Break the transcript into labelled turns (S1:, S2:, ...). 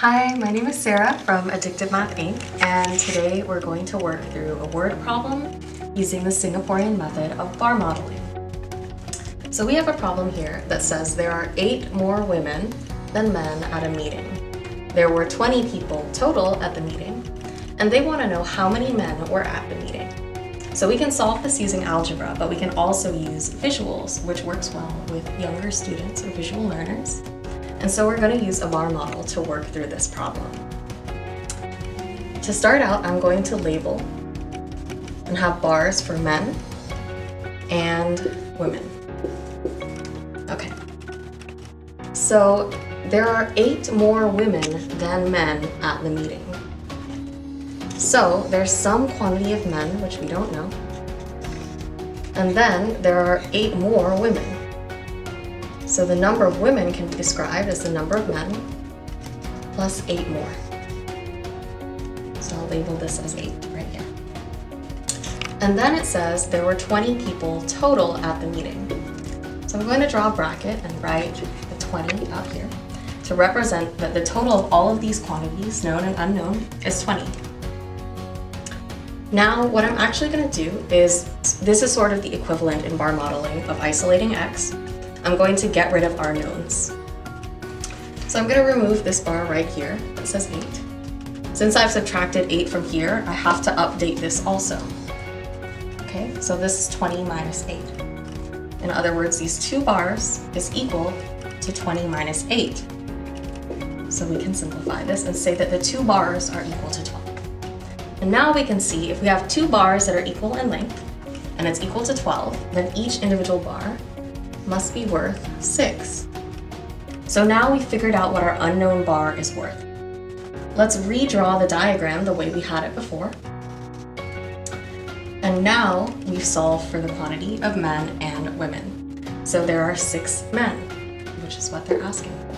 S1: Hi, my name is Sarah from Addictive Math Inc. and today we're going to work through a word problem using the Singaporean method of bar modeling. So we have a problem here that says there are eight more women than men at a meeting. There were 20 people total at the meeting and they want to know how many men were at the meeting. So we can solve this using algebra, but we can also use visuals, which works well with younger students or visual learners. And so we're going to use a bar model to work through this problem. To start out, I'm going to label and have bars for men and women. Okay. So there are eight more women than men at the meeting. So there's some quantity of men, which we don't know. And then there are eight more women. So the number of women can be described as the number of men plus eight more. So I'll label this as eight right here. And then it says there were 20 people total at the meeting. So I'm going to draw a bracket and write the 20 up here to represent that the total of all of these quantities, known and unknown, is 20. Now, what I'm actually going to do is, this is sort of the equivalent in bar modeling of isolating x, I'm going to get rid of our knowns. So I'm going to remove this bar right here that says 8. Since I've subtracted 8 from here, I have to update this also. Okay, so this is 20 minus 8. In other words, these two bars is equal to 20 minus 8. So we can simplify this and say that the two bars are equal to 12. And now we can see if we have two bars that are equal in length, and it's equal to 12, then each individual bar must be worth 6. So now we figured out what our unknown bar is worth. Let's redraw the diagram the way we had it before. And now we've solved for the quantity of men and women. So there are six men, which is what they're asking.